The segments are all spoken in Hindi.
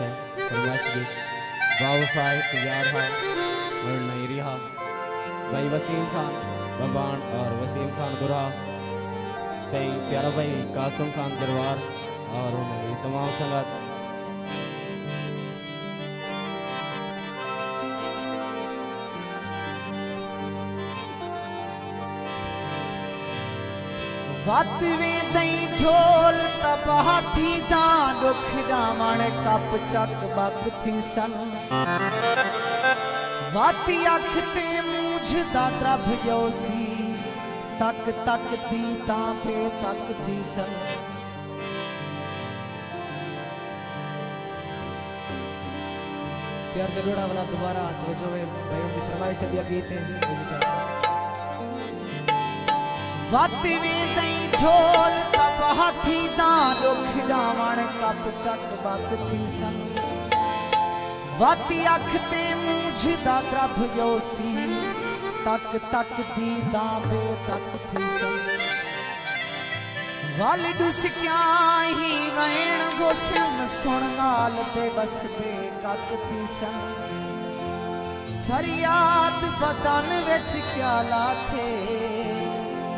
हैं फरमाइश की बावफा तैयार हा और नहीं रहा भाई वसीम खान बबान और वसीम खान गुरा सही प्यारा भाई कासम खान दरबार और उन्हें तमाम संगत वत वेंदई ढोल तबाह थी दुख जावण कप चक बक थी सन। वत अख ते मूझ दा द्रभ योसी, तक तक थी ता पे तक थी सन। प्यार से लोड़ा वाला दोबारा तवज्जो में भाई उनकी फरमाइश ते दिया गीत है वो विचार से वत वेंदई ढोल तबाह थी दान दुख जावण कप चक बक थी सन वत अख ते मूझ दा द्रभ योसी तक तक दी दाबे तक थी सन वल डुसक्या ही वैण गोसन सुन नाल ते बस बे कक थी सन फरियाद बदन विच क्या लाथे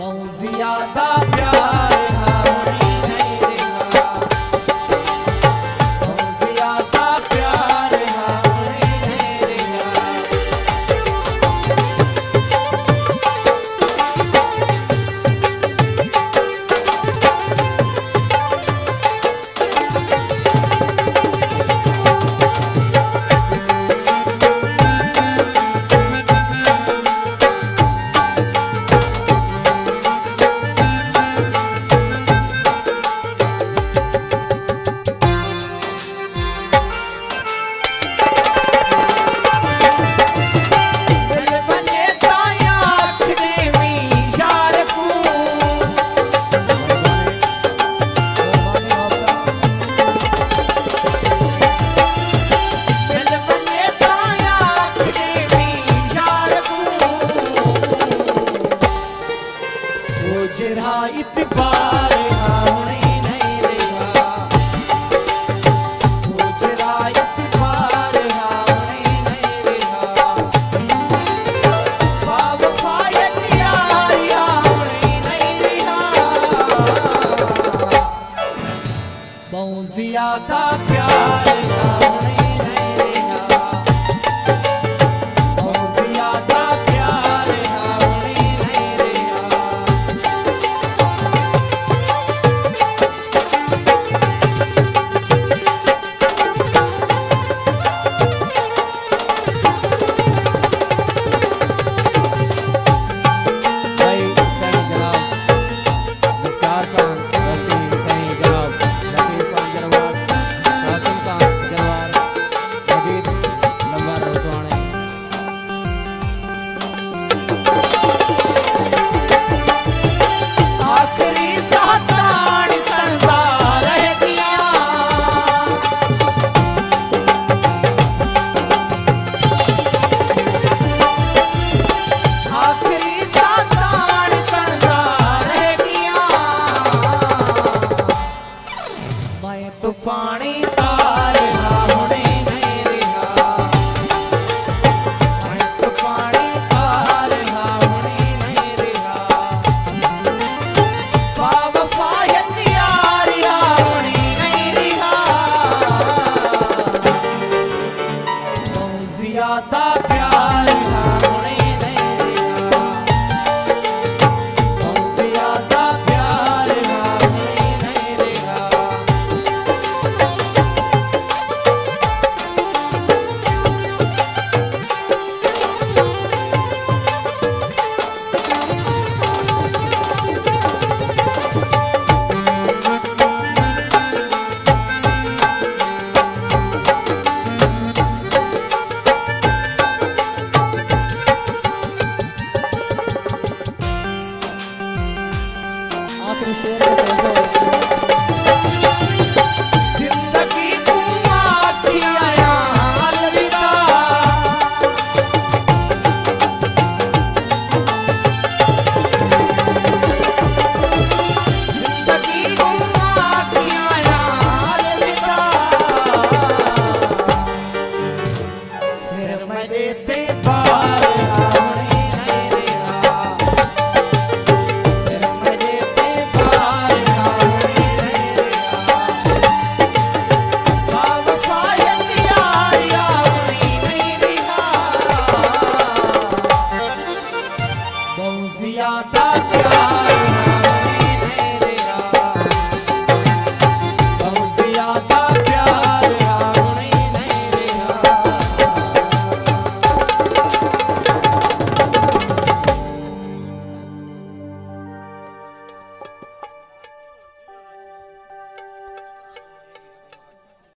Mãozinha da यार नहीं रहा बहुत ज़्यादा प्यार दाता प्यारा te